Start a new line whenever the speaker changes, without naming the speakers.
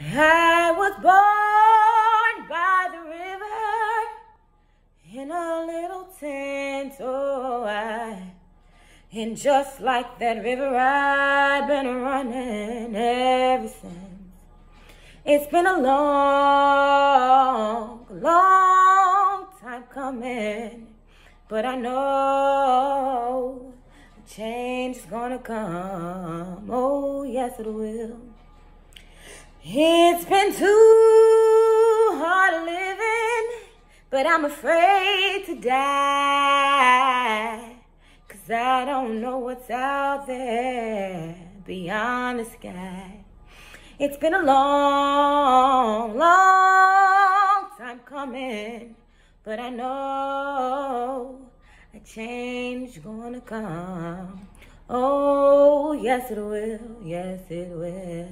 I was born by the river in a little tent, oh, I. And just like that river, I've been running ever since. It's been a long, long time coming, but I know change is gonna come. Oh, yes, it will. It's been too hard living, but I'm afraid to die. Cause I don't know what's out there beyond the sky. It's been a long, long time coming, but I know a change gonna come. Oh, yes it will, yes it will.